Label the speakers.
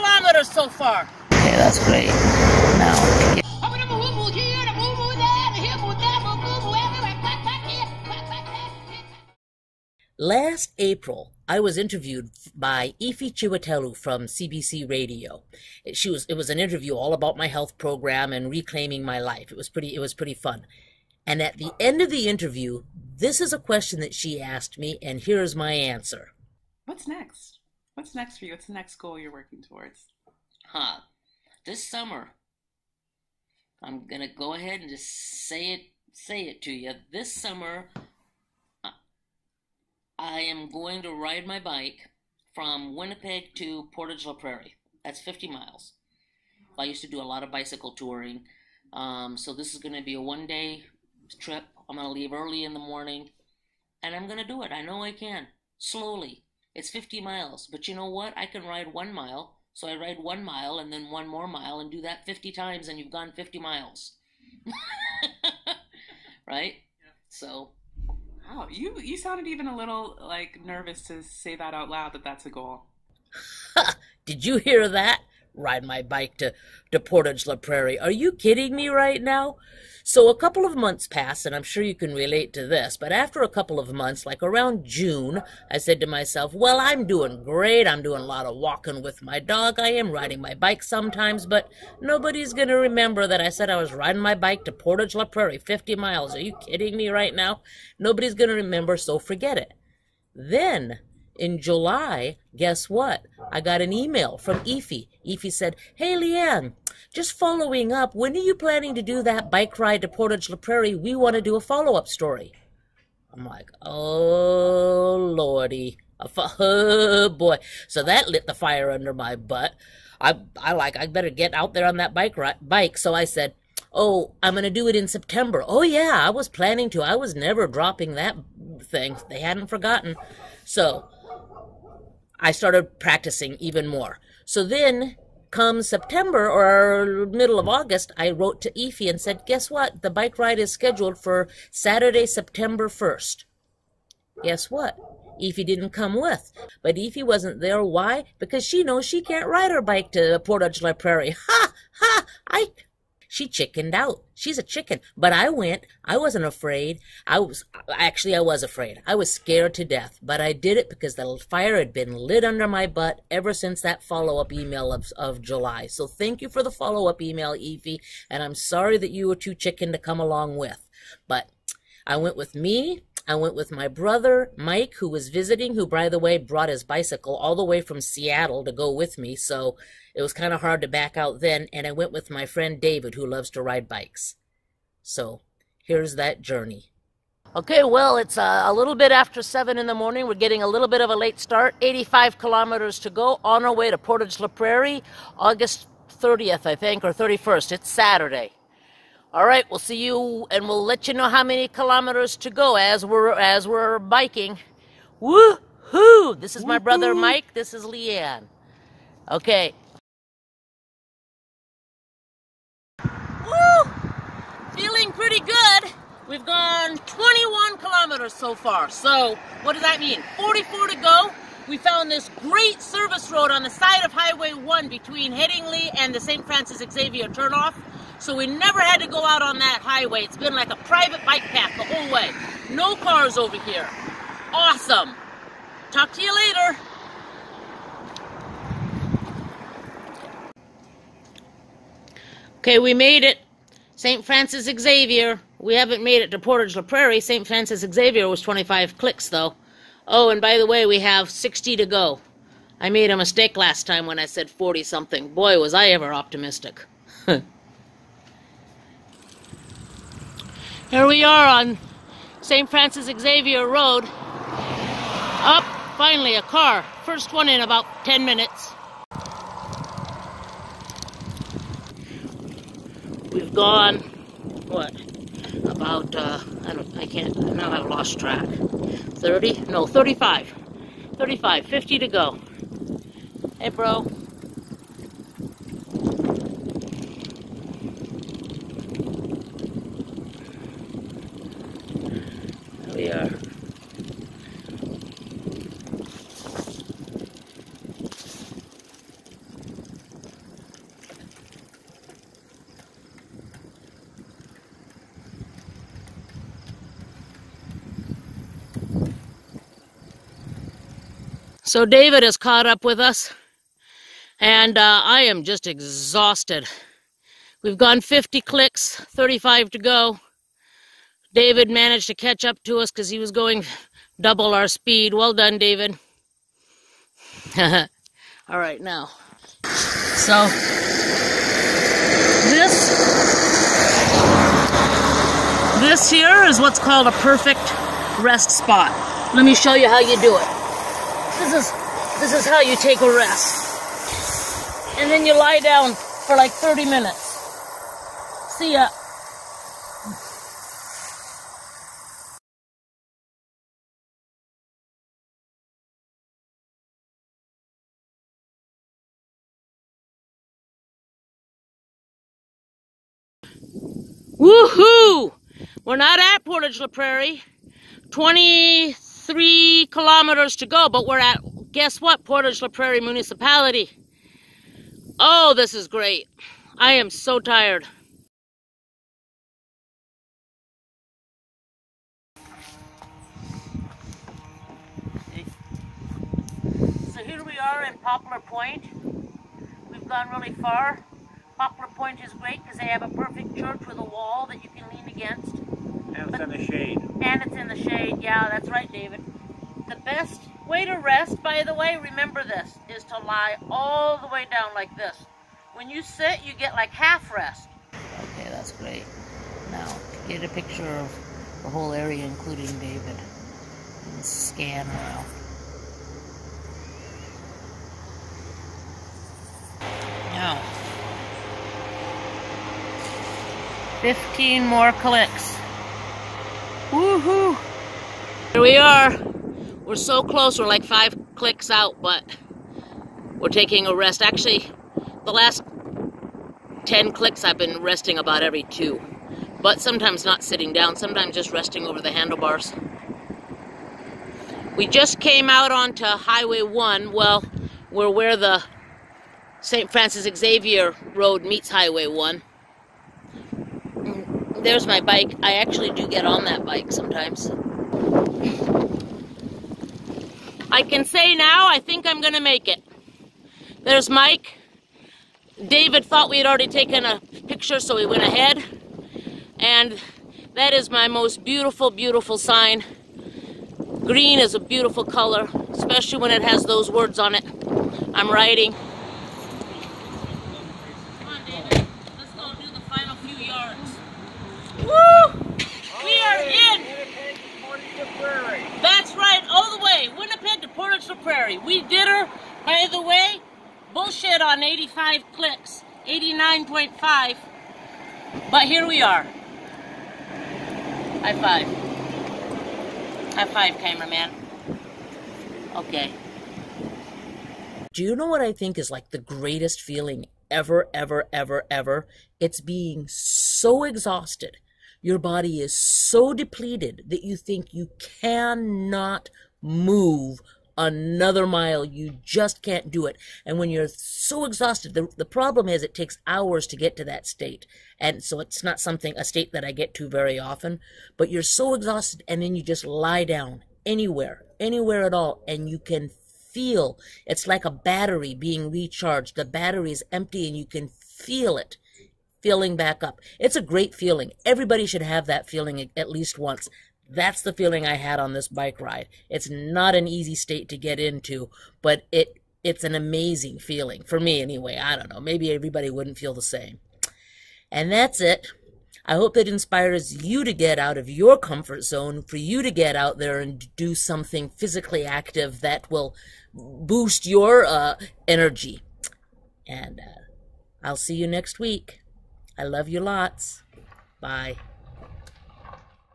Speaker 1: kilometers so far.
Speaker 2: Okay, that's great. Now, Last April, I was interviewed by Ify Chiwetelu from CBC Radio. She was it was an interview all about my health program and reclaiming my life. It was pretty it was pretty fun. And at the end of the interview, this is a question that she asked me and here's my answer.
Speaker 3: What's next? What's next for you? What's the next goal you're working towards?
Speaker 2: Huh. This summer, I'm going to go ahead and just say it say it to you. This summer I am going to ride my bike from Winnipeg to Portage la Prairie. That's 50 miles. I used to do a lot of bicycle touring. Um, so this is going to be a one day trip. I'm going to leave early in the morning and I'm going to do it. I know I can. Slowly. It's 50 miles. But you know what? I can ride one mile. So I ride one mile and then one more mile and do that 50 times and you've gone 50 miles. right? Yeah. So
Speaker 3: Wow, you you sounded even a little like nervous to say that out loud that that's a goal.
Speaker 2: Did you hear that? Ride my bike to, to Portage La Prairie. Are you kidding me right now? So a couple of months passed, and I'm sure you can relate to this, but after a couple of months, like around June, I said to myself, well, I'm doing great. I'm doing a lot of walking with my dog. I am riding my bike sometimes, but nobody's going to remember that I said I was riding my bike to Portage La Prairie, 50 miles. Are you kidding me right now? Nobody's going to remember, so forget it. Then in July, guess what? I got an email from Ify. Ify said, Hey, Leigh Anne, just following up, when are you planning to do that bike ride to Portage La Prairie? We want to do a follow up story. I'm like, oh, lordy. Oh, boy. So that lit the fire under my butt. I, I like, I better get out there on that bike ride, bike. So I said, oh, I'm going to do it in September. Oh, yeah, I was planning to. I was never dropping that thing. They hadn't forgotten. So I started practicing even more. So then, come September or middle of August, I wrote to Ify and said, Guess what? The bike ride is scheduled for Saturday, September 1st. Guess what? Ify didn't come with. But Ify wasn't there. Why? Because she knows she can't ride her bike to Portage La Prairie. Ha! Ha! I, she chickened out. She's a chicken. But I went. I wasn't afraid. I was, actually, I was afraid. I was scared to death. But I did it because the fire had been lit under my butt ever since that follow up email of, of July. So thank you for the follow up email, Ify. And I'm sorry that you were too chicken to come along with. But I went with me I went with my brother, Mike, who was visiting, who, by the way, brought his bicycle all the way from Seattle to go with me. So it was kind of hard to back out then. And I went with my friend David, who loves to ride bikes. So here's that journey. Okay, well, it's uh, a little bit after 7 in the morning. We're getting a little bit of a late start. 85 kilometers to go on our way to Portage La Prairie, August 30th, I think, or 31st. It's Saturday. All right, we'll see you, and we'll let you know how many kilometers to go as we're as we're biking. Woo-hoo! This is my brother Mike. This is Leigh Anne. Okay. Woo! Feeling pretty good. We've gone 21 kilometers so far. So, what does that mean? 44 to go. We found this great service road on the side of Highway 1 between Headingley and the St. Francis Xavier turnoff. So we never had to go out on that highway. It's been like a private bike path the whole way. No cars over here. Awesome. Talk to you later. Okay, we made it. St. Francis Xavier. We haven't made it to Portage La Prairie. St. Francis Xavier was 25 clicks, though. Oh, and by the way, we have 60 to go. I made a mistake last time when I said 40 something. Boy, was I ever optimistic. Here we are on St. Francis Xavier Road. Up, finally, a car. First one in about 10 minutes. We've gone, what, about, uh, I don't, I can't, now I've lost track. 30? No, 35. 35, 50 to go. Hey, bro. we are. So David has caught up with us, and uh, I am just exhausted. We've gone 50 clicks, 35 to go. David managed to catch up to us because he was going double our speed. Well done, David. All right, now. So, this, this here is what's called a perfect rest spot. Let me show you how you do it. This is, this is how you take a rest. And then you lie down for like 30 minutes. See ya. Woohoo! We're not at Portage La Prairie. 23 kilometers to go, but we're at, guess what, Portage La Prairie Municipality. Oh, this is great. I am so tired. So here we are in Poplar Point. We've gone really far. Poplar Point is great because they have a perfect church with a wall that you can lean against.
Speaker 1: And it's in the shade.
Speaker 2: And it's in the shade. Yeah, that's right, David. The best way to rest, by the way, remember this, is to lie all the way down like this. When you sit, you get like half rest. Okay, that's great. Now, get a picture of the whole area, including David. And scan around. Now, 15 more clicks. Woohoo! Here we are. We're so close. We're like five clicks out, but we're taking a rest. Actually, the last 10 clicks I've been resting about every two. But sometimes not sitting down, sometimes just resting over the handlebars. We just came out onto Highway 1. Well, we're where the St. Francis Xavier Road meets Highway 1 there's my bike. I actually do get on that bike sometimes. I can say now, I think I'm going to make it. There's Mike. David thought we had already taken a picture, so he went ahead. And that is my most beautiful, beautiful sign. Green is a beautiful color, especially when it has those words on it. I'm writing. That's right, all the way. Winnipeg to Portage la Prairie. We did her, by the way, bullshit on 85 clicks, 89.5. But here we are. High five. High five, cameraman. Okay. Do you know what I think is like the greatest feeling ever, ever, ever, ever? It's being so exhausted your body is so depleted that you think you cannot move another mile. You just can't do it. And when you're so exhausted, the, the problem is it takes hours to get to that state. And so it's not something, a state that I get to very often, but you're so exhausted and then you just lie down anywhere, anywhere at all, and you can feel it's like a battery being recharged. The battery is empty and you can feel it filling back up. It's a great feeling. Everybody should have that feeling at least once. That's the feeling I had on this bike ride. It's not an easy state to get into, but it it's an amazing feeling for me anyway. I don't know. Maybe everybody wouldn't feel the same. And that's it. I hope that inspires you to get out of your comfort zone, for you to get out there and do something physically active that will boost your uh, energy. And uh, I'll see you next week. I love you lots. Bye.